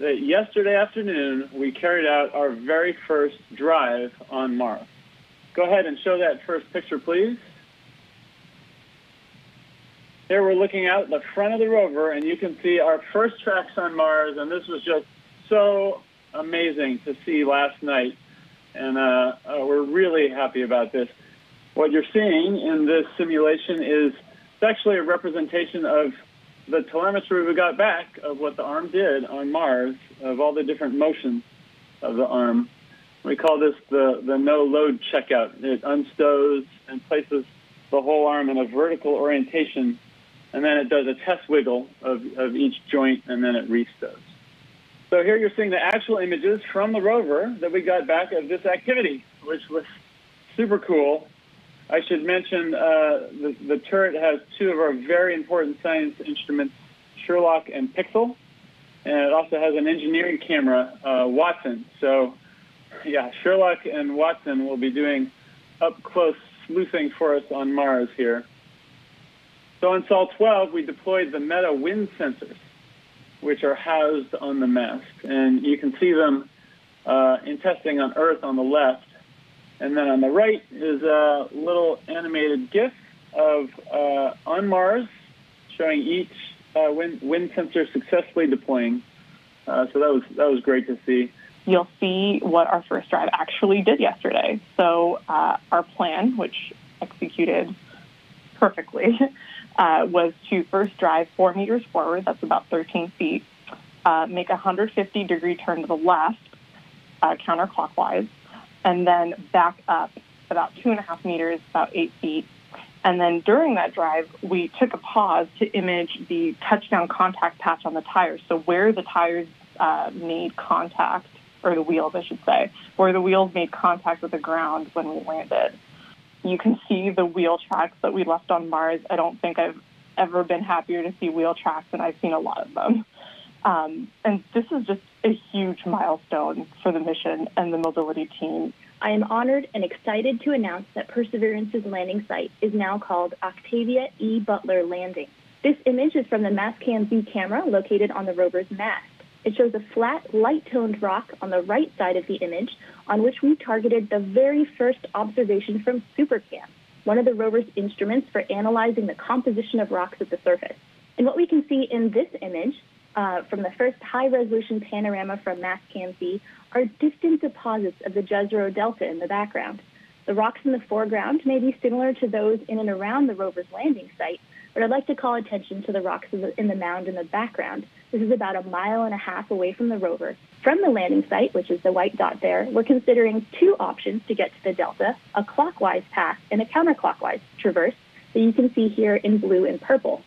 that yesterday afternoon we carried out our very first drive on Mars. Go ahead and show that first picture, please. Here we're looking out the front of the rover, and you can see our first tracks on Mars, and this was just so amazing to see last night. And uh, uh, we're really happy about this. What you're seeing in this simulation is it's actually a representation of the telemetry we got back of what the arm did on Mars, of all the different motions of the arm. We call this the, the no load checkout. It unstows and places the whole arm in a vertical orientation, and then it does a test wiggle of, of each joint, and then it restows. So here you're seeing the actual images from the rover that we got back of this activity, which was super cool. I should mention uh, the, the turret has two of our very important science instruments, SHERLOC and PIXL, and it also has an engineering camera, uh, Watson. So, yeah, SHERLOC and Watson will be doing up close sleuthing for us on Mars here. So on Sol 12, we deployed the MEDA wind sensors, which are housed on the mast, and you can see them uh, in testing on Earth on the left. And then on the right is a little animated GIF of uh, on Mars showing each uh, wind, wind sensor successfully deploying. Uh, so that was that was great to see. You'll see what our first drive actually did yesterday. So uh, our plan, which executed perfectly, uh, was to first drive four meters forward. That's about 13 feet. Uh, make a 150 degree turn to the left, counterclockwise and then back up about two and a half meters, about eight feet. And then during that drive, we took a pause to image the touchdown contact patch on the tires. So where the tires uh, made contact, or the wheels, I should say, where the wheels made contact with the ground when we landed. You can see the wheel tracks that we left on Mars. I don't think I've ever been happier to see wheel tracks, and I've seen a lot of them. Um, and this is just a huge milestone for the mission and the mobility team. I am honored and excited to announce that Perseverance's landing site is now called Octavia E. Butler Landing. This image is from the Mastcam Z camera located on the rover's mast. It shows a flat, light-toned rock on the right side of the image on which we targeted the very first observation from SuperCam, one of the rover's instruments for analyzing the composition of rocks at the surface. And what we can see in this image uh, from the first high-resolution panorama from Mastcam-Z are distant deposits of the Jezero Delta in the background. The rocks in the foreground may be similar to those in and around the rover's landing site, but I'd like to call attention to the rocks in the mound in the background. This is about a mile and a half away from the rover. From the landing site, which is the white dot there, we're considering two options to get to the delta, a clockwise path and a counterclockwise traverse that you can see here in blue and purple.